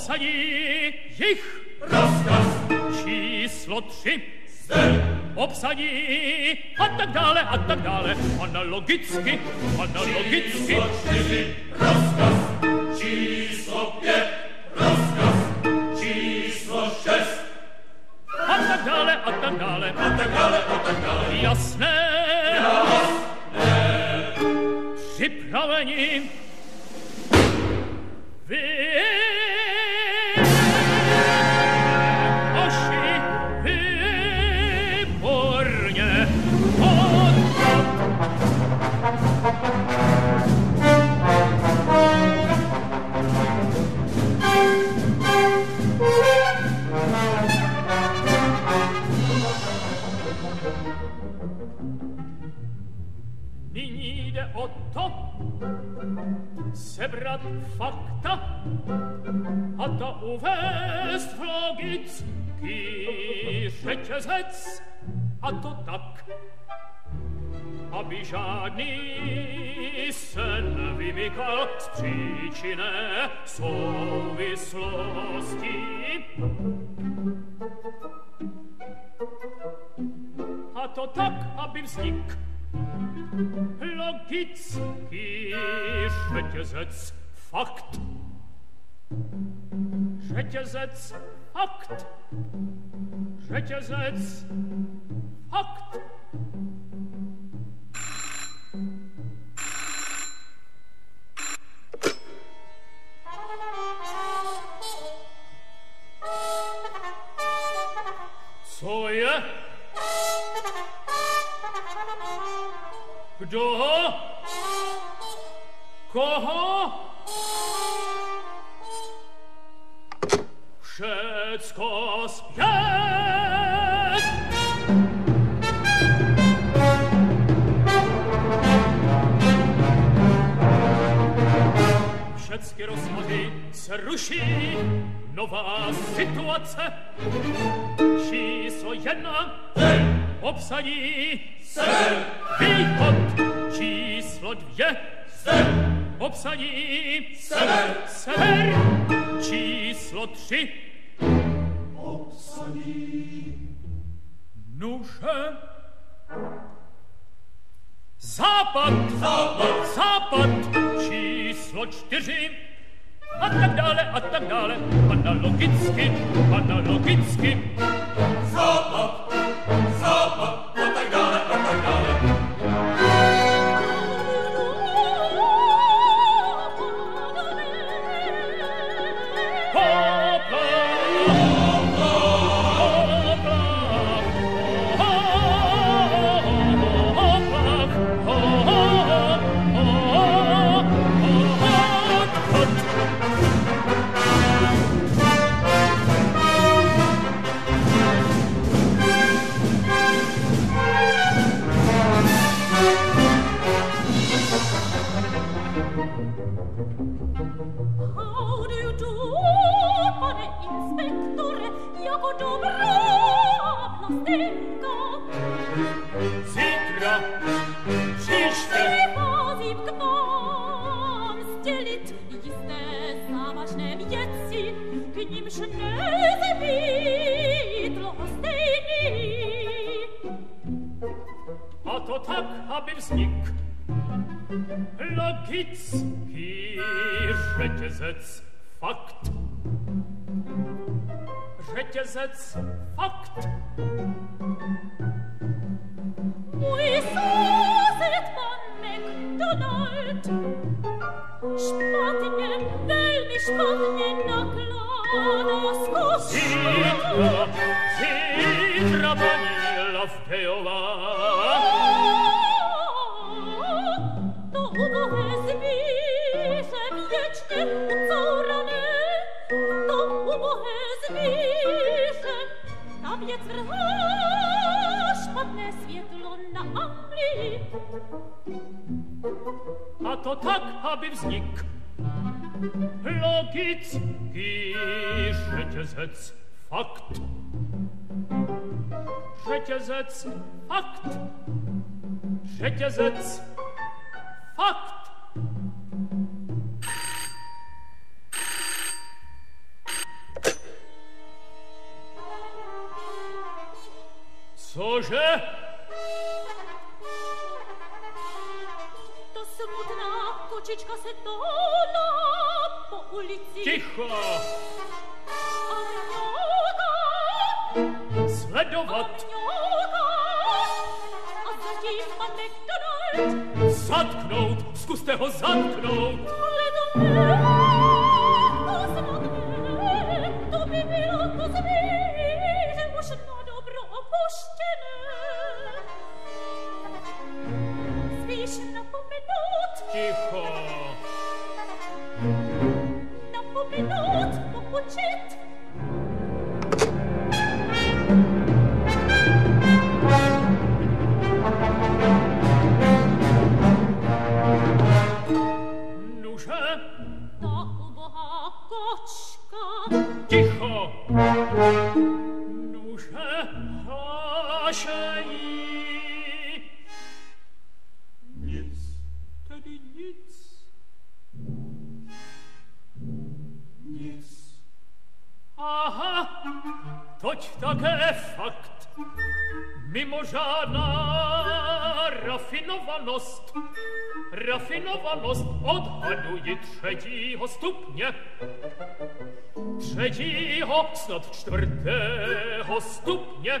Obsadí jich. Rozkaz. Číslo tři. Zde. Obsadí a tak dále, a tak dále. Analogicky, analogicky. Číslo čtyři. Rozkaz. Číslo pět. Rozkaz. Číslo šest. A tak dále, a tak dále. A tak dále, a tak dále. Jasné. Jasné. Připraveni. otto sebrat fakta atta uvest frogits piszecie zec a to tak aby žádný sen vymykal z příčinné souvislosti. A to tak, aby Логический шетезец факт. Шетезец факт. Шетезец факт. Zoja. Kdo? Koho? Všecko zpět! Všecky rozhody se ruší, nová situace. Číslo jedna obsadí Sem! Východ číslo dvě! Sem! Obsadí! Sever! Sever! Číslo tři! Obsadí! Nuže! Západ! Západ! Západ! Číslo čtyři! A tak dále, a tak dále, analogicky, analogicky. Západ, západ, Aha, toć tak efekt. Mimożana rafinowanost, rafinowanost odhaluje trzeciego stupnia. Trzeciego, snad czwartego stupnia.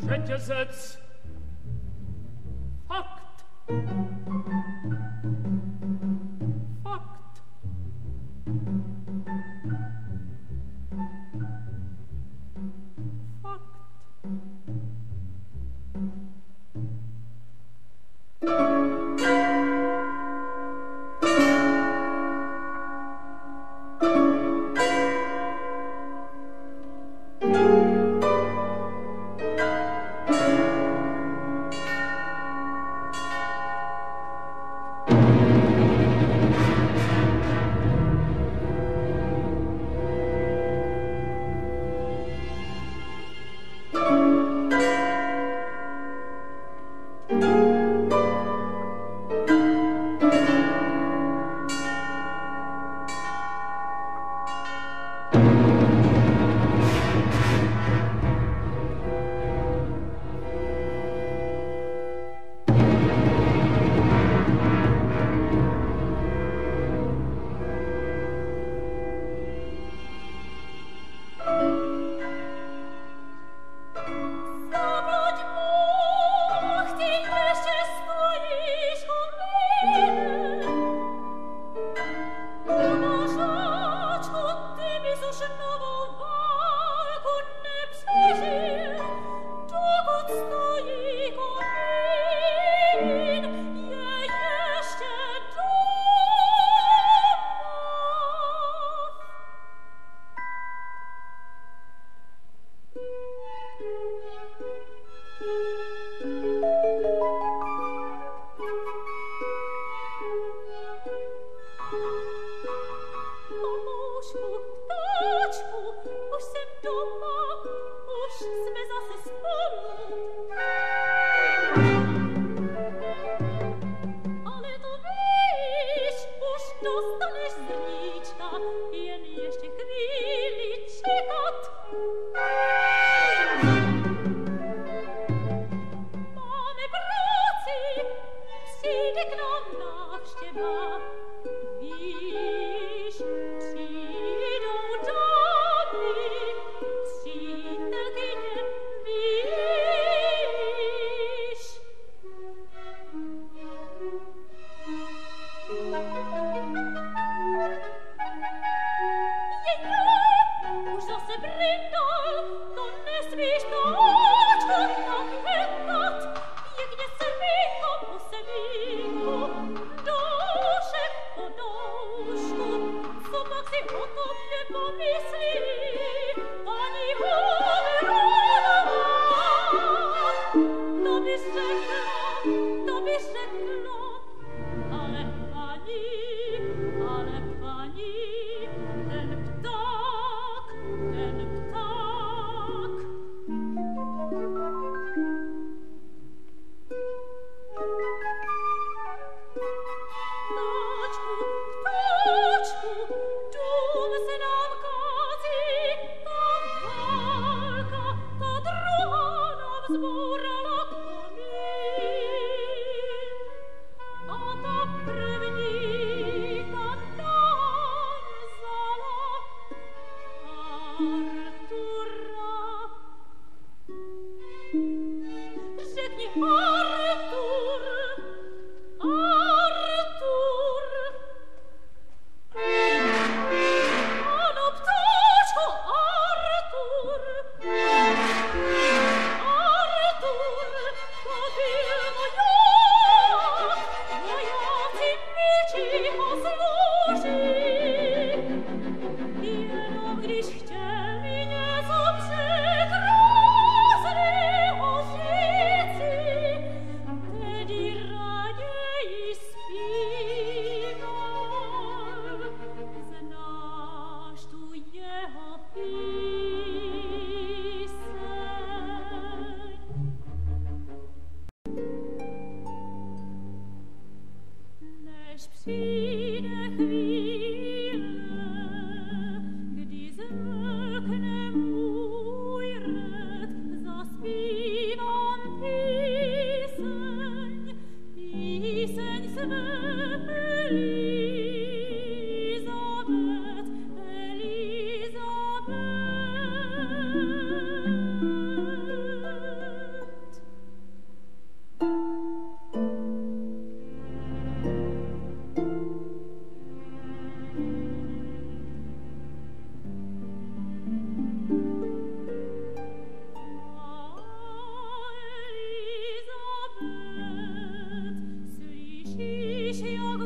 Trzecie zec. Fakt. Fakt. Fakt. Fakt. tačku, už jsem doma, už jsme zase spolu.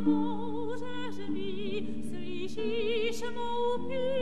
Bože, že mi slyšíš mou píseň.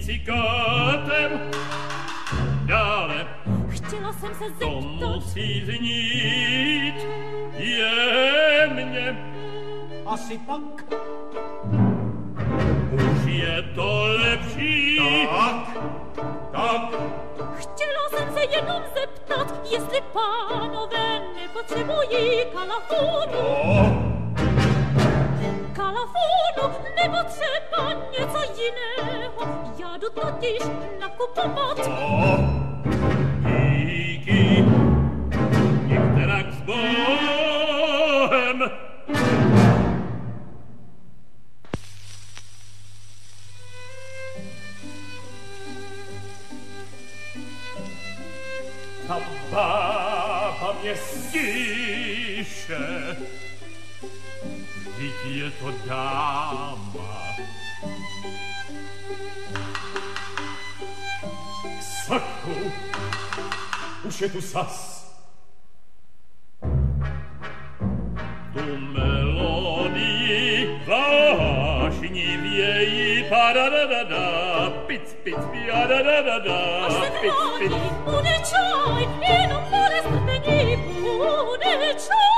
S tím picikátem. Dále Chtěla jsem se to zeptat, musí znít jemně. Asi pak. Už je to lepší. Tak, tak. chtěla jsem se jenom zeptat, jestli pánové nepotřebují kalafonu. O, balafonu, nebo třeba něco jiného. Já jdu totiž nakupovat. To, díky, některak s Bohem. Ta bába mě stíše, Vždyť je to dáma. K saku. Už je tu sas. Tu melodii vášnivěji padadadada, pic, pic, piadadadada, pic, pic. bude čaj, jenom bude strpení, bude čaj.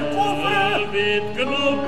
ten kufry. Zbyt gnub,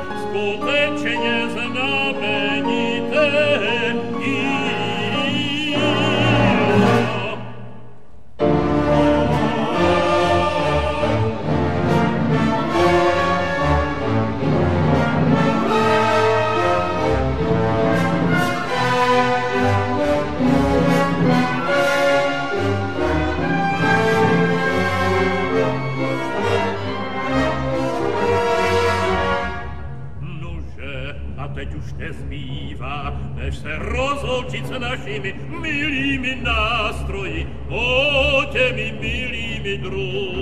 rozloučit našimi milými nástroji, o těmi milými druhy.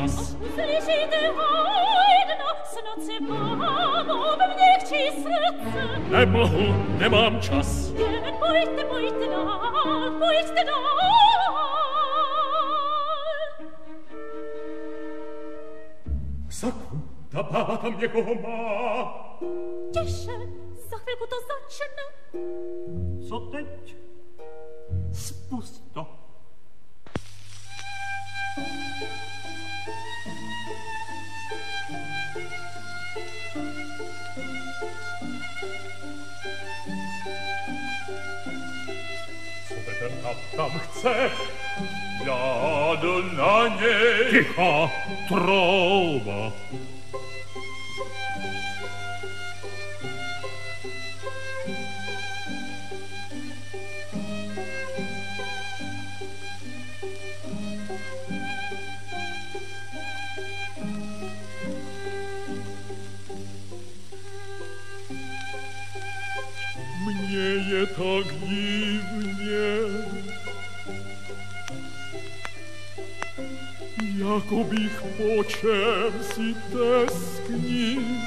нас. Слышите, войны нас нацепамо, в них чьи сердце. Не могу, не мам час. Пуйте, пуйте, да, пуйте, да. Секунда патом якома. Тише, за хвильку то зачне. Сотеть. Спусто. tam chce. Ja do na niej cicha trąba. Bych po čem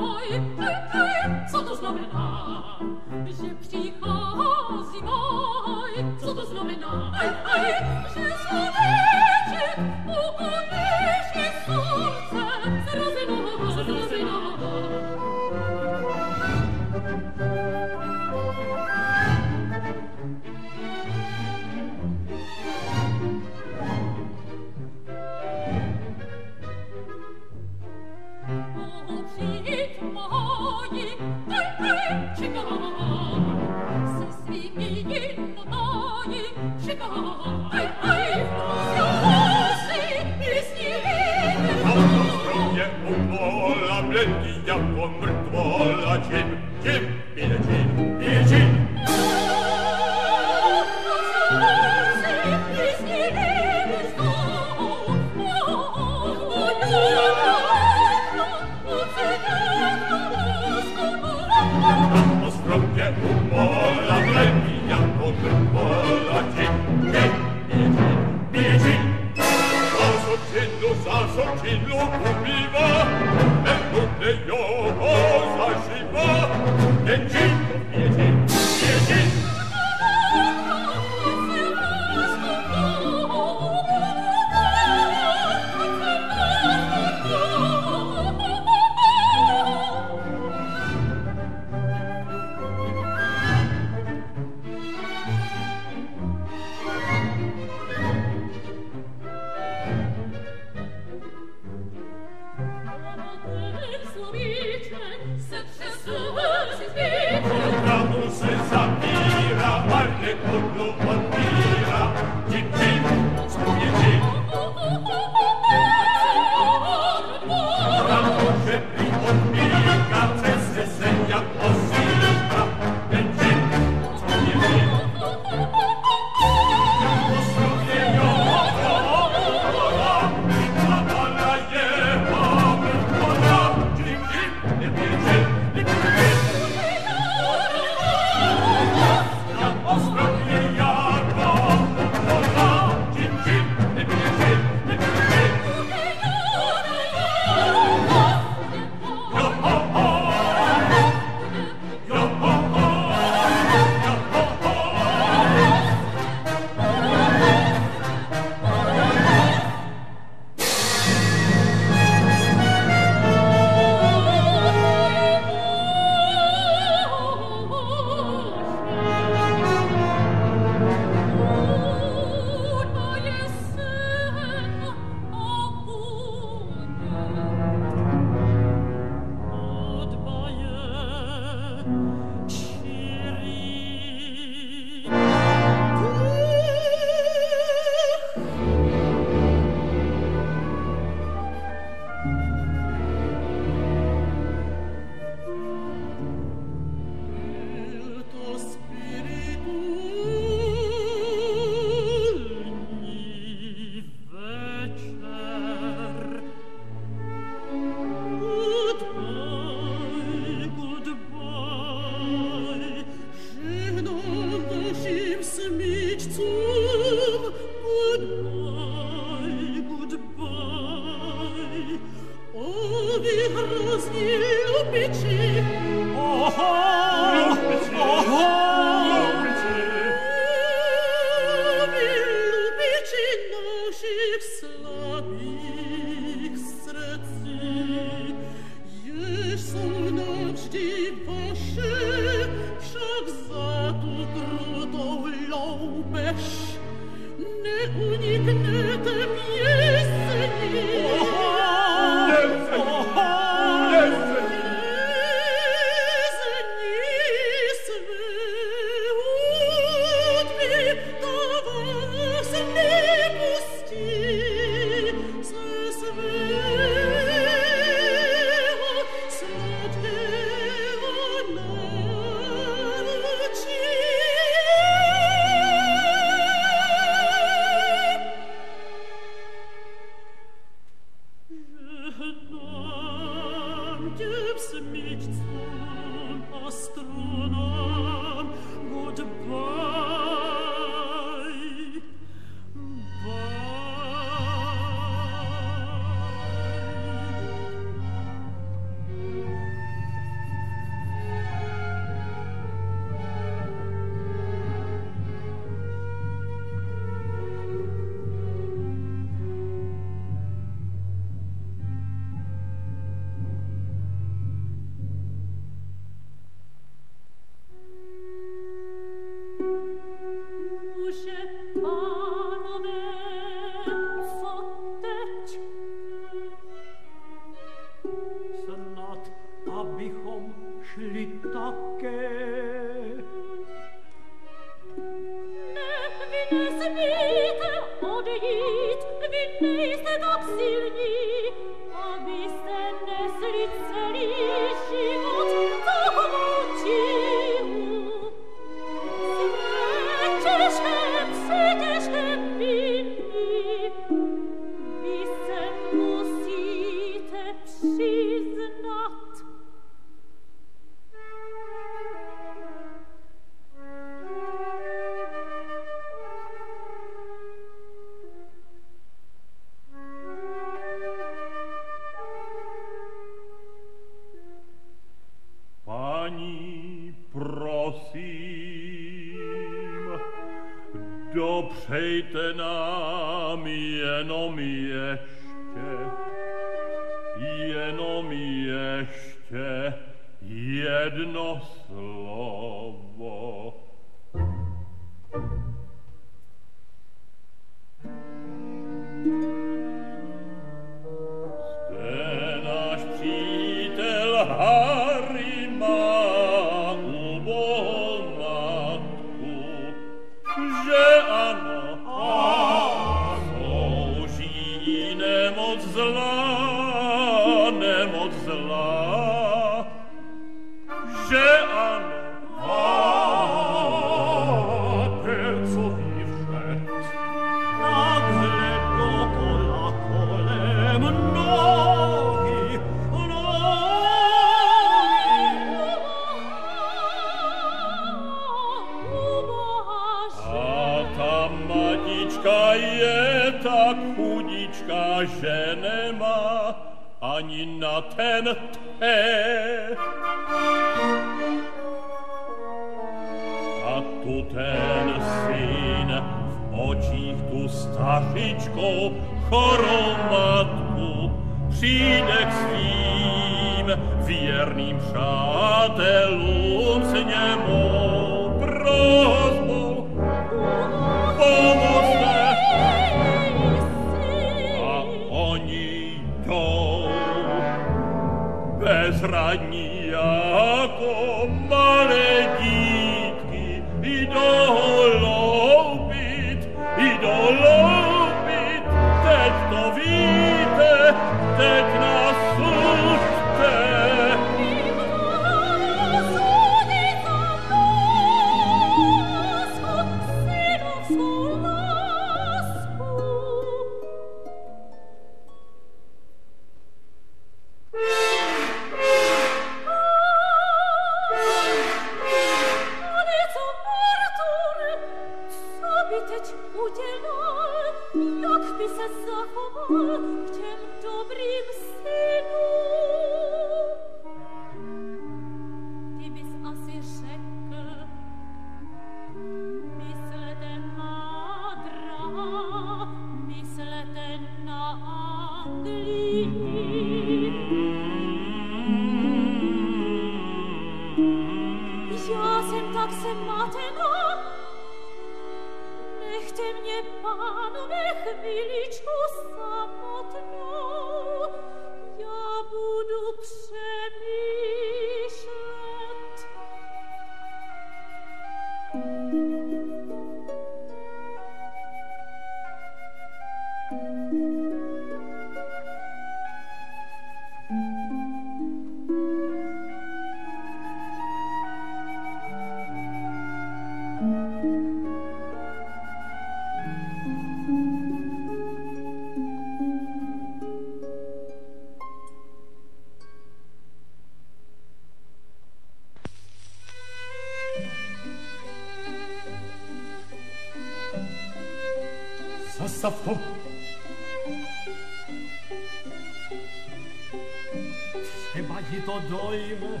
e bagito doime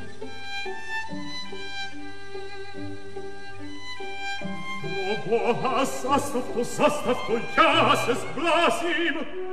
Ogo asas, ogo sastas, ogo jases, blasim!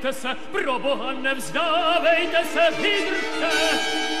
Nevzdávejte se, pro Boha nevzdávejte se, vydržte!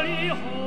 这里好。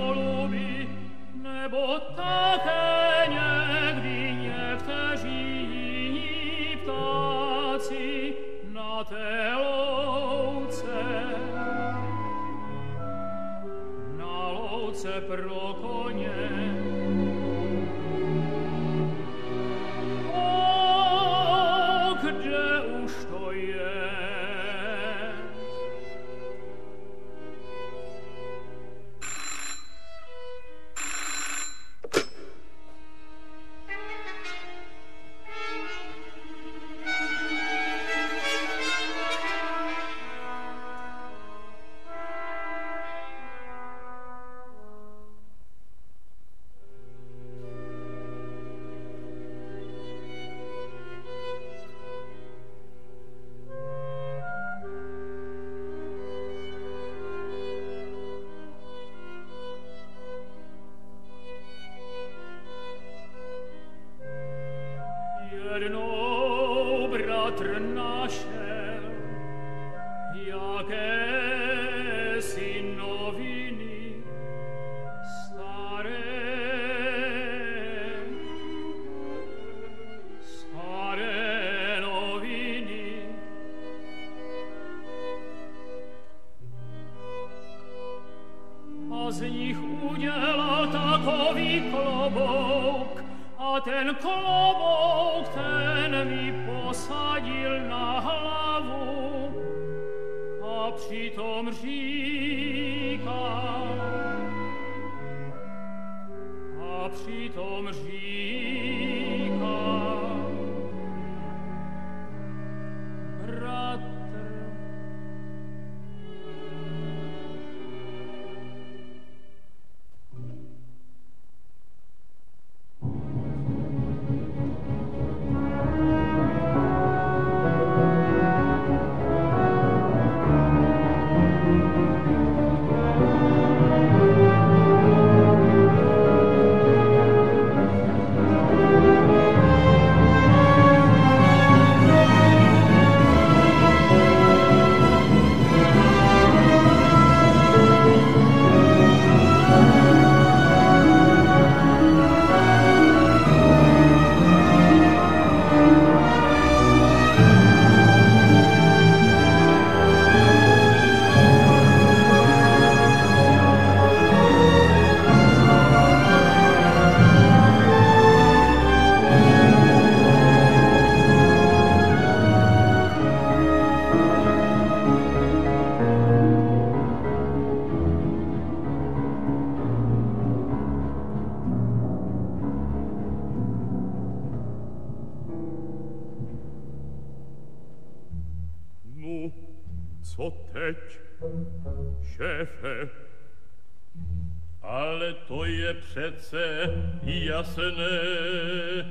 bene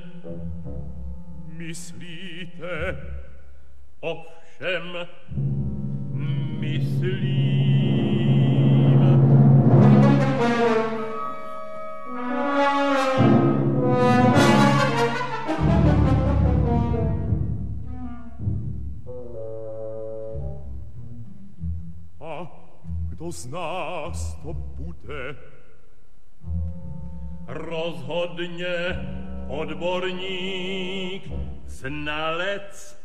mislite ovšem myslím A ah, kdo z nás to bude? rozhodně odborník, znalec.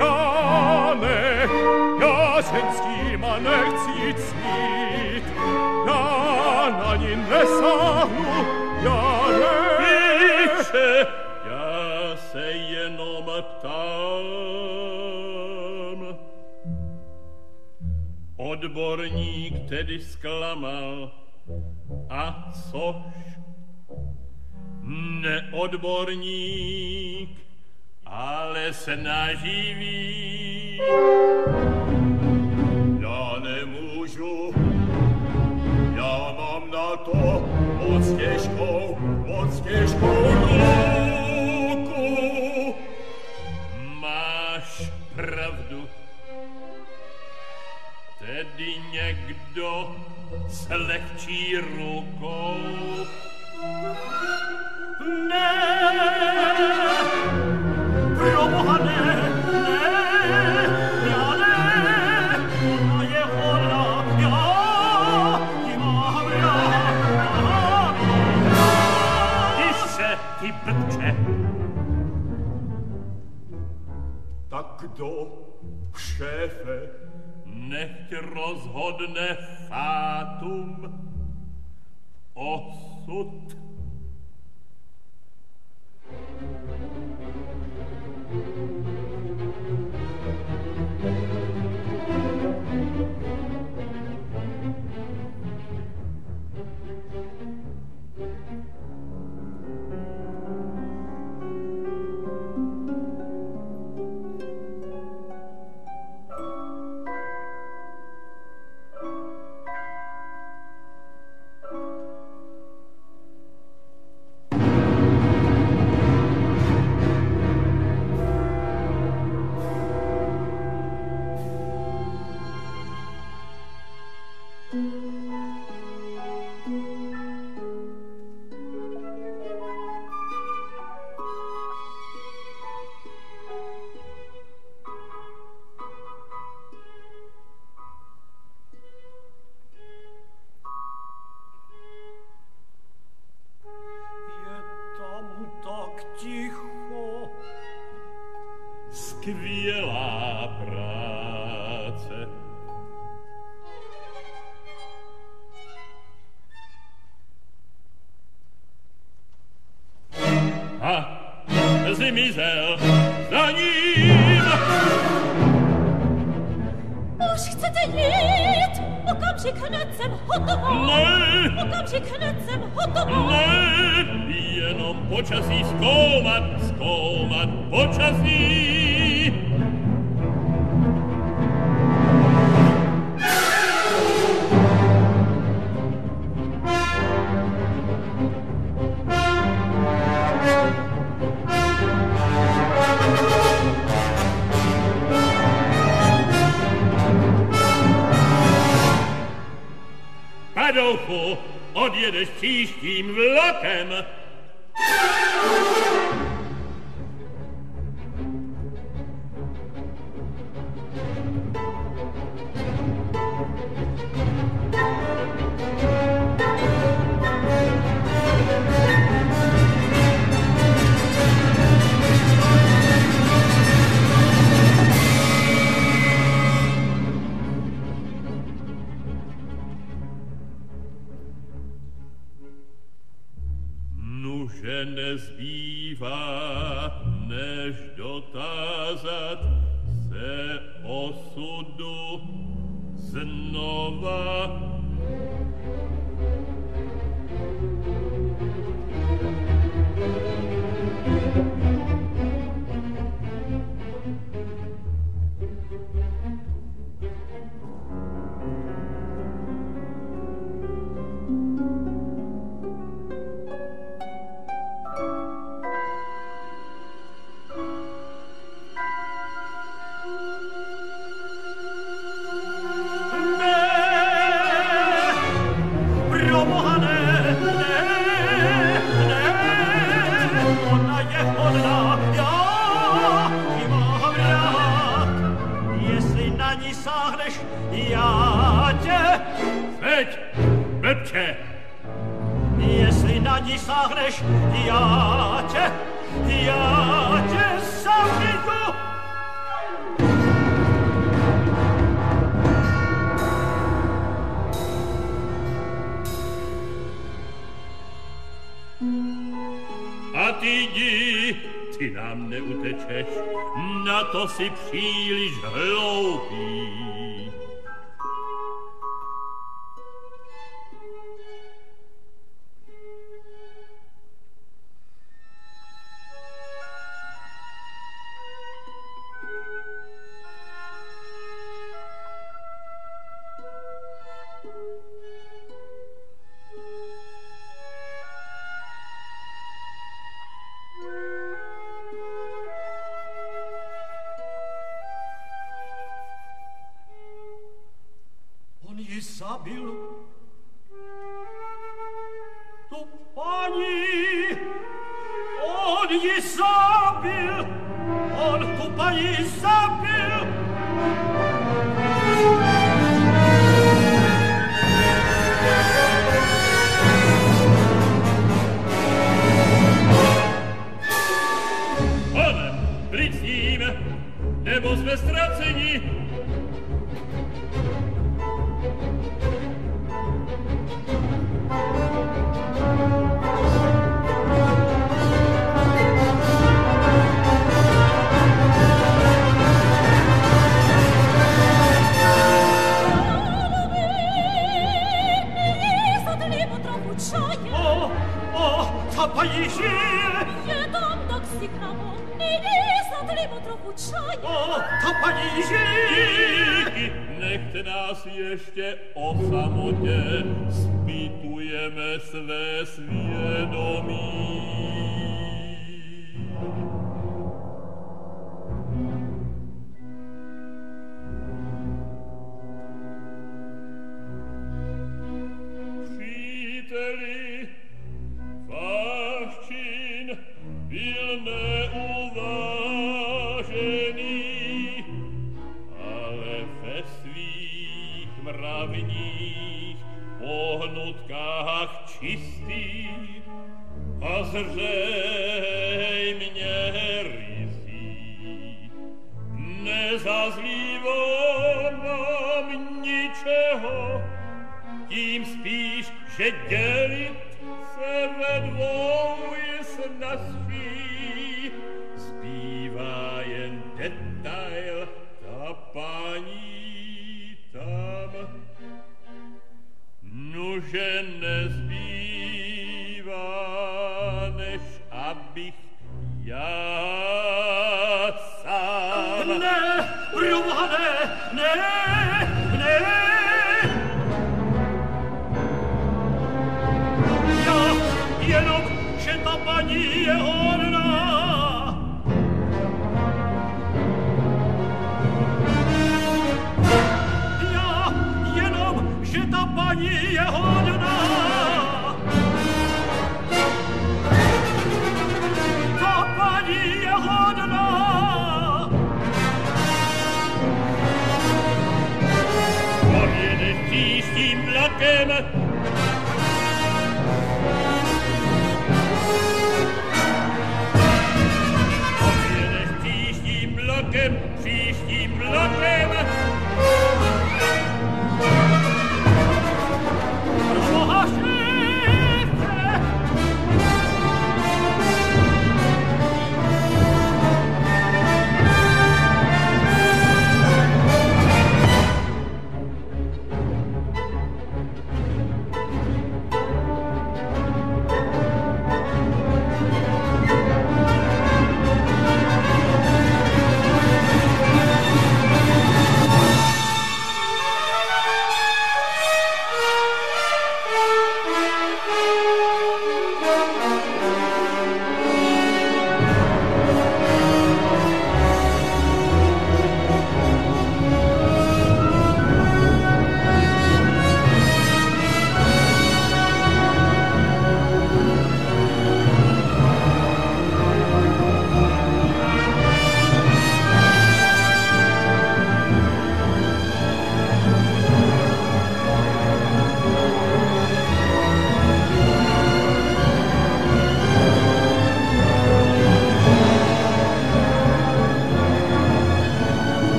Já ne, já ženský ma nechci cít, já na ní nesáhnu, já ne. Víče, já se jenom ptám. Odborník tedy zklamal, a což neodborník, ale se naživí. Já nemůžu, já mám na to moc těžkou, moc těžkou ruku. Máš pravdu, tedy někdo selectiro lehčí. Ne, pro Boha ne, ne, já ne, na jeho lab, já ti mám rád, mám nech rozhodne fátum osud. Okamžik hned jsem hotová. Ne. Okamžik hned jsem hotová. Ne, jenom počasí zkoumat, zkoumat počasí. jedes Tisch im Locken,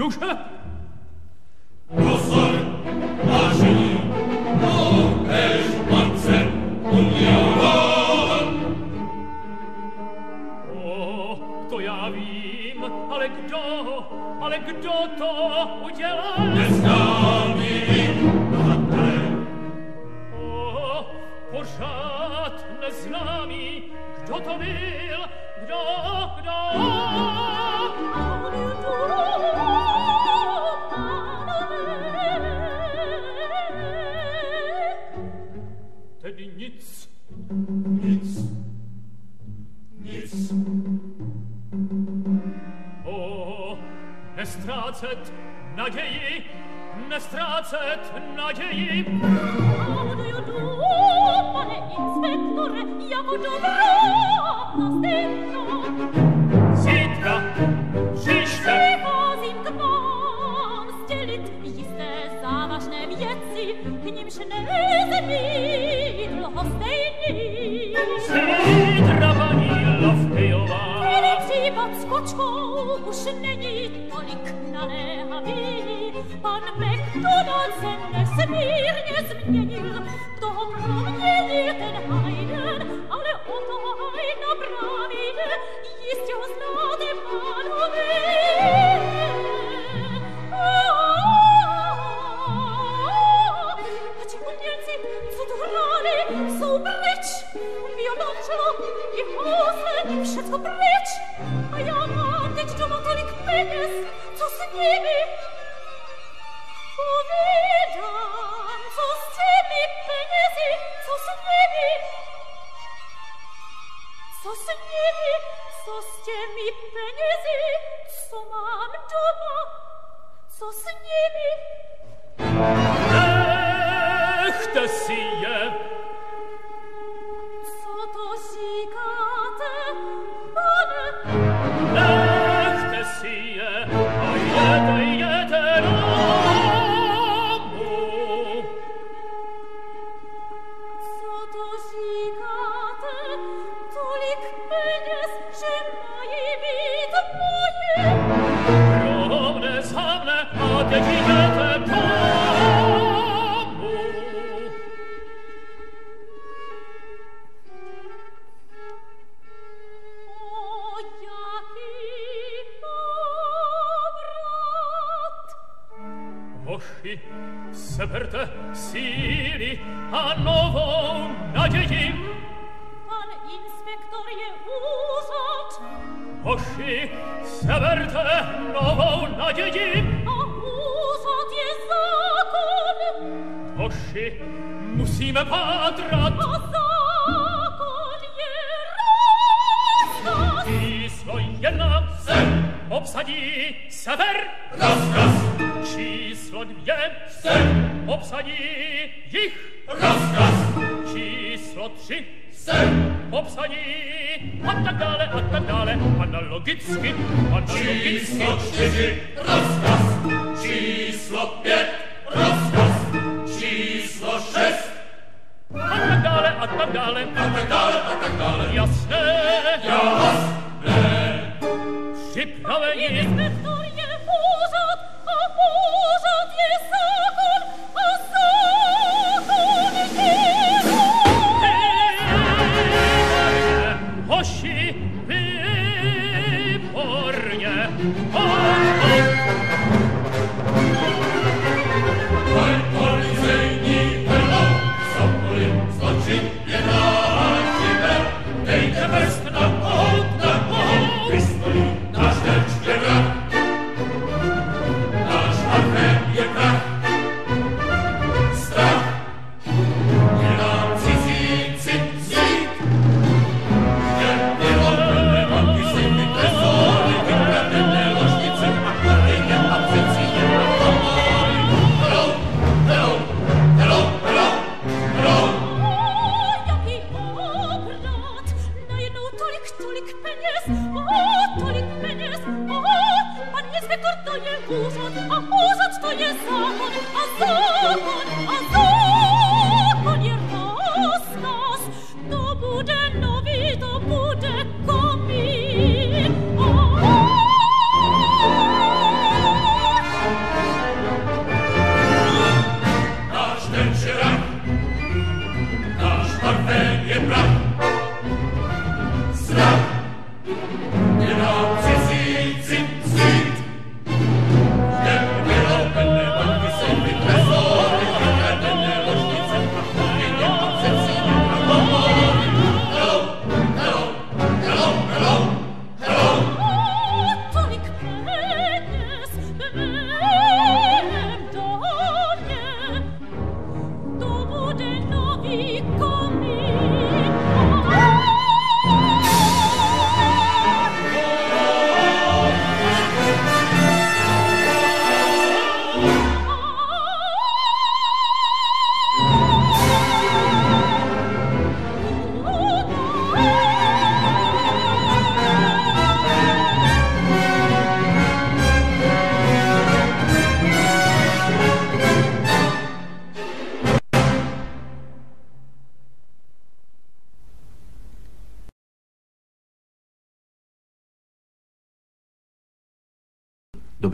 Nuše! Pozor, vážení, loupež Marce umělovat. O, oh, to já vím, ale kdo, ale kdo to udělal? Neznámý bratr. O, oh, pořád neznámý, kdo to byl, kdo, kdo... stracet nadziei, ne stracet nadziei. Moduju tu, panie inspektore, ja mu dobro następno. Sitka, Sitka, Sitka, Sitka, Есть узнаны по любви. mieć Wiolonczelo i hose Wszystko precz A ja mam dać domu tolik penes Co z nimi? Powiadam Co z tymi penesy Co z nimi? Co z nimi Co z tymi penesy Co mam domu Co z nimi? Ech, te sije a forse per te sili a novo nadziei pan inspektor je usot oshi sever te nowo nadziei a usot je zakon oshi musime patrat. A zakon je rostos i swoje napsy obsadí sever. Raz, raz. Číslo dvě. Sem. Obsadí jich. Raz, raz. Číslo tři. Sem. Obsadí a tak dále, a tak dále. Analogicky, analogicky. Číslo čtyři. Raz, raz. Číslo pět. Raz. Číslo šest. A tak dále, a tak dále. A tak dále, a tak dále. Jasné. Jasné. Hey,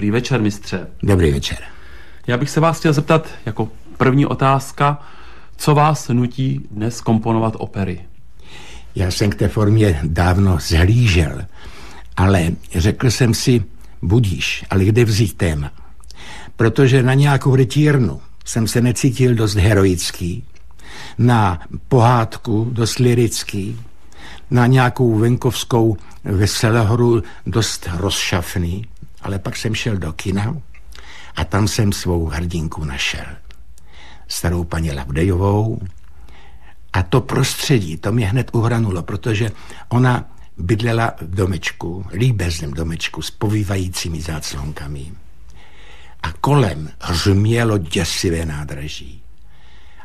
Dobrý večer, mistře. Dobrý večer. Já bych se vás chtěl zeptat jako první otázka, co vás nutí dnes komponovat opery? Já jsem k té formě dávno zhlížel, ale řekl jsem si, budíš, ale kde vzít téma? Protože na nějakou rytírnu jsem se necítil dost heroický, na pohádku dost lirický, na nějakou venkovskou veselohru dost rozšafný, ale pak jsem šel do kina a tam jsem svou hrdinku našel. Starou paní Lavdejovou, a to prostředí, to mě hned uhranulo, protože ona bydlela v domečku, líbezném domečku s povývajícími záclonkami. A kolem hřmělo děsivé nádraží.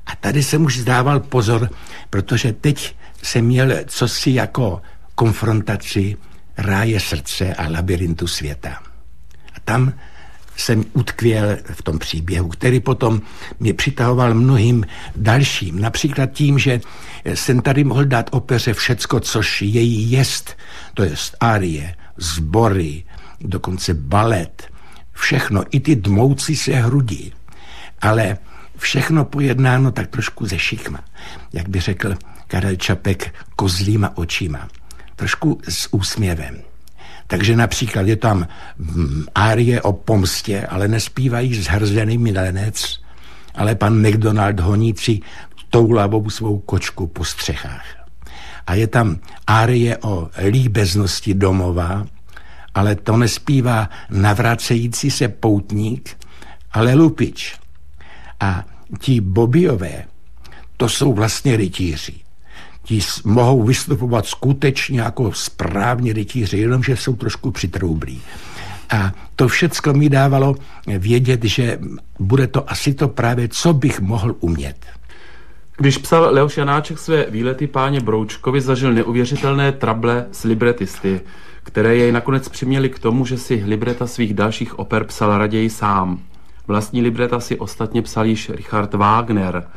A tady jsem už zdával pozor, protože teď jsem měl cosi jako konfrontaci ráje srdce a labirintu světa. Tam jsem utkvěl v tom příběhu, který potom mě přitahoval mnohým dalším. Například tím, že jsem tady mohl dát opeře všecko, což její jest. To je árie, zbory, dokonce balet, všechno, i ty dmoucí se hrudi. Ale všechno pojednáno tak trošku ze šikma. Jak by řekl Karel Čapek, kozlýma očima. Trošku s úsměvem. Takže například je tam mm, árie o pomstě, ale nespívají zhrzený milenec, ale pan McDonald honící toulavou svou kočku po střechách. A je tam árie o líbeznosti domova, ale to nespívá navracející se poutník, ale lupič. A ti bobiové, to jsou vlastně rytíři ti mohou vystupovat skutečně jako správně rytíři, jenomže jsou trošku přitroublí. A to všecko mi dávalo vědět, že bude to asi to právě, co bych mohl umět. Když psal Leoš Janáček své výlety páně Broučkovi, zažil neuvěřitelné trable s libretisty, které jej nakonec přiměli k tomu, že si libreta svých dalších oper psal raději sám. Vlastní libreta si ostatně psal již Richard Wagner –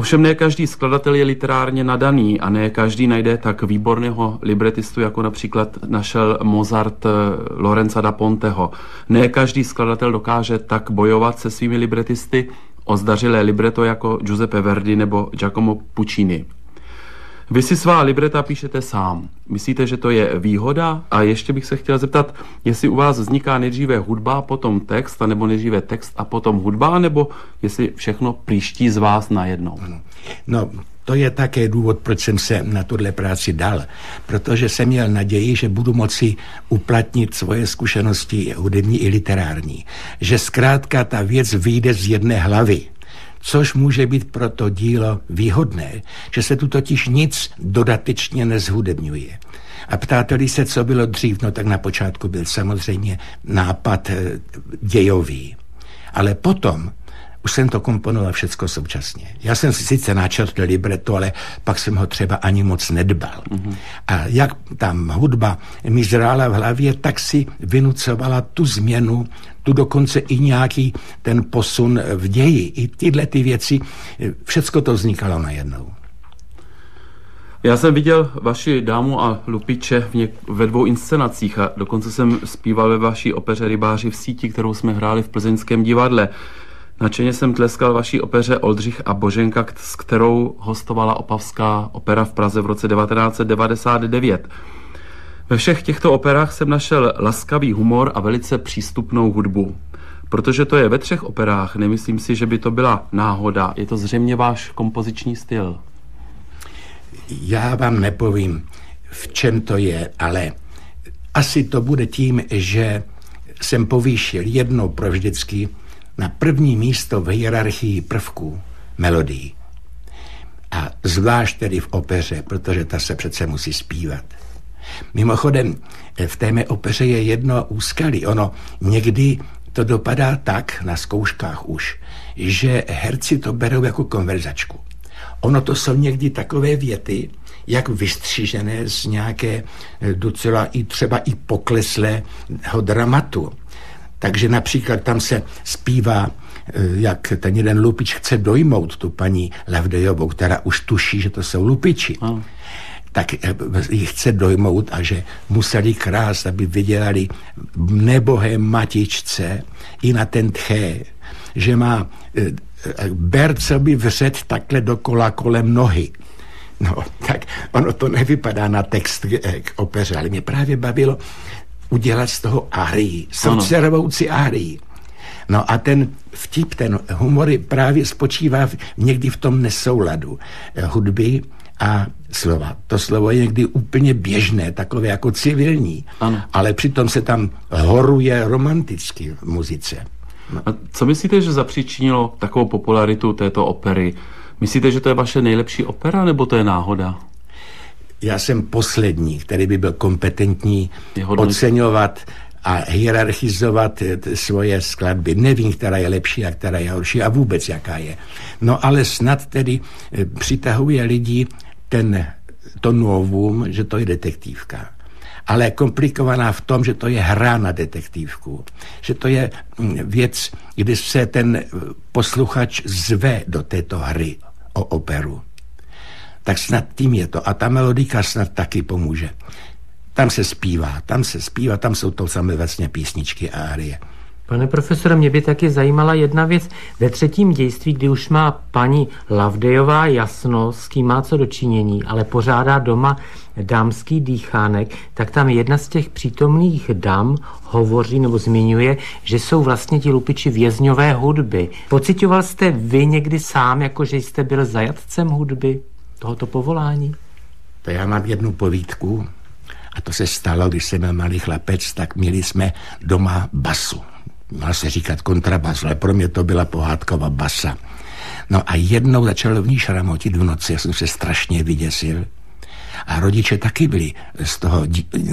Ovšem ne každý skladatel je literárně nadaný a ne každý najde tak výborného libretistu, jako například našel Mozart eh, Lorenza da Ponteho. Ne každý skladatel dokáže tak bojovat se svými libretisty o zdařilé libreto jako Giuseppe Verdi nebo Giacomo Puccini. Vy si svá libreta píšete sám. Myslíte, že to je výhoda? A ještě bych se chtěl zeptat, jestli u vás vzniká nejdříve hudba, potom text, nebo nejdříve text a potom hudba, nebo jestli všechno příští z vás najednou? No, to je také důvod, proč jsem se na tuhle práci dal, protože jsem měl naději, že budu moci uplatnit svoje zkušenosti hudební i literární. Že zkrátka ta věc vyjde z jedné hlavy což může být pro to dílo výhodné, že se tu totiž nic dodatečně nezhudebňuje. A ptáte se, co bylo dřív, no tak na počátku byl samozřejmě nápad eh, dějový. Ale potom už jsem to komponoval všecko současně. Já jsem si sice načrtl libreto, ale pak jsem ho třeba ani moc nedbal. Mm-hmm. A jak tam hudba mi zrála v hlavě, tak si vynucovala tu změnu, tu dokonce i nějaký ten posun v ději. I tyhle ty věci, všecko to vznikalo najednou. Já jsem viděl vaši dámu a lupiče v něk- ve dvou inscenacích a dokonce jsem zpíval ve vaší opeře Rybáři v síti, kterou jsme hráli v plzeňském divadle. Načeně jsem tleskal vaší opeře Oldřich a Boženka, s kterou hostovala Opavská opera v Praze v roce 1999. Ve všech těchto operách jsem našel laskavý humor a velice přístupnou hudbu. Protože to je ve třech operách, nemyslím si, že by to byla náhoda. Je to zřejmě váš kompoziční styl. Já vám nepovím, v čem to je, ale asi to bude tím, že jsem povýšil jednou pro vždycky na první místo v hierarchii prvků melodii. A zvlášť tedy v opeře, protože ta se přece musí zpívat. Mimochodem, v té mé opeře je jedno úskalí. Ono někdy to dopadá tak na zkouškách už, že herci to berou jako konverzačku. Ono to jsou někdy takové věty, jak vystřížené z nějaké docela i třeba i pokleslého dramatu. Takže například tam se zpívá, eh, jak ten jeden lupič chce dojmout tu paní Levdejovou, která už tuší, že to jsou lupiči. Tak eh, jich chce dojmout a že museli krást, aby vydělali nebohé matičce i na ten tché, že má eh, berce by vřet takhle dokola kolem nohy. No, tak ono to nevypadá na text k opeře, ale mě právě bavilo udělat z toho arii, srdcervoucí arii. No a ten vtip, ten humor právě spočívá v, někdy v tom nesouladu hudby a slova. To slovo je někdy úplně běžné, takové jako civilní, ano. ale přitom se tam horuje romanticky v muzice. No. A co myslíte, že zapříčinilo takovou popularitu této opery? Myslíte, že to je vaše nejlepší opera, nebo to je náhoda? Já jsem poslední, který by byl kompetentní oceňovat a hierarchizovat svoje skladby. Nevím, která je lepší a která je horší a vůbec jaká je. No ale snad tedy eh, přitahuje lidi ten, to novum, že to je detektivka ale komplikovaná v tom, že to je hra na detektivku. Že to je mm, věc, kdy se ten posluchač zve do této hry o operu. Tak snad tím je to. A ta melodika snad taky pomůže. Tam se zpívá, tam se zpívá, tam jsou to samé vlastně písničky a arie. Pane profesore, mě by taky zajímala jedna věc. Ve třetím dějství, kdy už má paní Lavdejová jasno, s kým má co dočinění, ale pořádá doma dámský dýchánek, tak tam jedna z těch přítomných dam hovoří nebo zmiňuje, že jsou vlastně ti lupiči vězňové hudby. Pocitoval jste vy někdy sám, jako že jste byl zajatcem hudby tohoto povolání? To já mám jednu povídku a to se stalo, když jsem byl malý chlapec, tak měli jsme doma basu má se říkat kontrabas, ale pro mě to byla pohádková basa. No a jednou začal v ní šramotit v noci, já jsem se strašně vyděsil. A rodiče taky byli z toho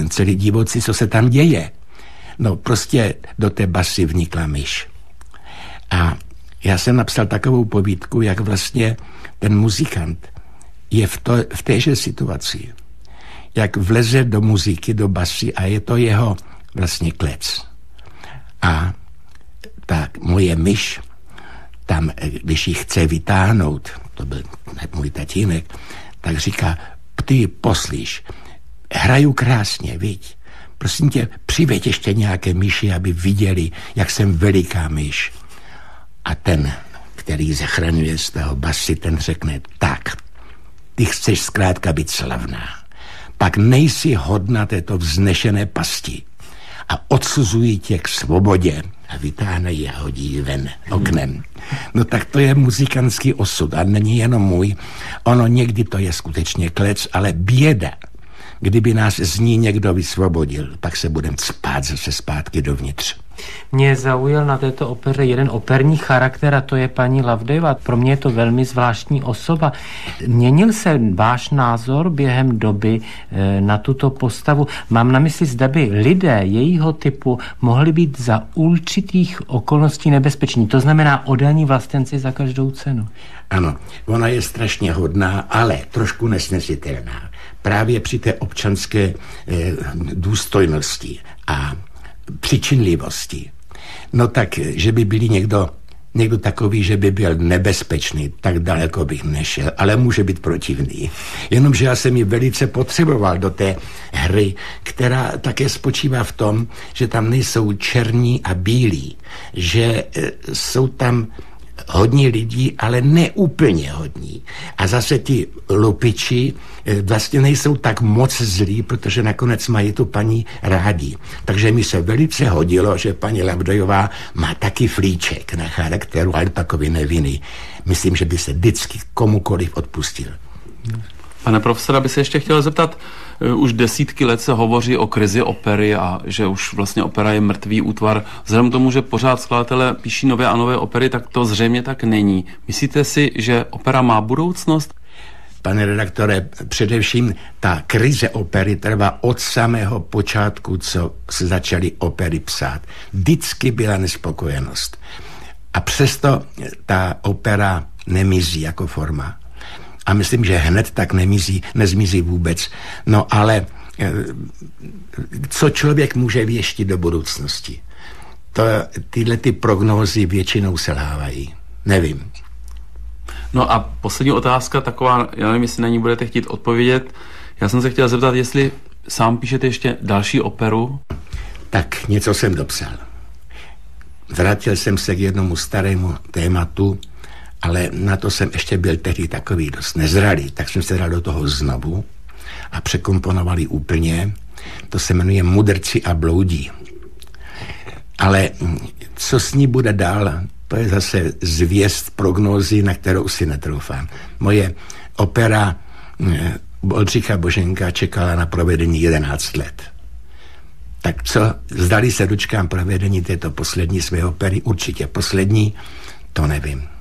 celý divoci, co se tam děje. No prostě do té basy vnikla myš. A já jsem napsal takovou povídku, jak vlastně ten muzikant je v, to, v téže situaci. Jak vleze do muziky, do basy a je to jeho vlastně klec. A tak moje myš tam, když ji chce vytáhnout, to byl můj tatínek, tak říká, ty poslíš, hraju krásně, viď? Prosím tě, přiveď ještě nějaké myši, aby viděli, jak jsem veliká myš. A ten, který zachraňuje z toho basy, ten řekne, tak, ty chceš zkrátka být slavná, pak nejsi hodna této vznešené pasti a odsuzují tě k svobodě a vytáhne ji a hodí ji ven oknem. No tak to je muzikantský osud a není jenom můj. Ono někdy to je skutečně klec, ale běda. Kdyby nás z ní někdo vysvobodil, pak se budeme spát zase zpátky dovnitř. Mě zaujal na této opeře jeden operní charakter a to je paní Lavdeva. Pro mě je to velmi zvláštní osoba. Měnil se váš názor během doby eh, na tuto postavu? Mám na mysli, zda by lidé jejího typu mohli být za určitých okolností nebezpeční. To znamená odaní vlastenci za každou cenu. Ano, ona je strašně hodná, ale trošku nesnesitelná. Právě při té občanské e, důstojnosti a přičinlivosti. No tak, že by byli někdo, někdo takový, že by byl nebezpečný, tak daleko bych nešel, ale může být protivný. Jenomže já jsem ji velice potřeboval do té hry, která také spočívá v tom, že tam nejsou černí a bílí, že e, jsou tam hodní lidí, ale neúplně hodní. A zase ti lupiči eh, vlastně nejsou tak moc zlí, protože nakonec mají tu paní rádi. Takže mi se velice hodilo, že paní Labdojová má taky flíček na charakteru, ale takový nevinný. Myslím, že by se vždycky komukoliv odpustil. Pane profesora, by se ještě chtěl zeptat, už desítky let se hovoří o krizi opery a že už vlastně opera je mrtvý útvar. Vzhledem k tomu, že pořád skladatelé píší nové a nové opery, tak to zřejmě tak není. Myslíte si, že opera má budoucnost? Pane redaktore, především ta krize opery trvá od samého počátku, co se začaly opery psát. Vždycky byla nespokojenost. A přesto ta opera nemizí jako forma a myslím, že hned tak nemizí, nezmizí vůbec. No ale eh, co člověk může věštit do budoucnosti? To, tyhle ty prognózy většinou selhávají. Nevím. No a poslední otázka taková, já nevím, jestli na ní budete chtít odpovědět. Já jsem se chtěl zeptat, jestli sám píšete ještě další operu? Tak něco jsem dopsal. Vrátil jsem se k jednomu starému tématu, ale na to jsem ještě byl tehdy takový dost nezralý, tak jsem se dal do toho znovu a překomponovali úplně. To se jmenuje Mudrci a bloudí. Ale co s ní bude dál, to je zase zvěst prognózy, na kterou si netroufám. Moje opera eh, Oldřicha Boženka čekala na provedení 11 let. Tak co, zdali se dočkám provedení této poslední své opery? Určitě poslední, to nevím.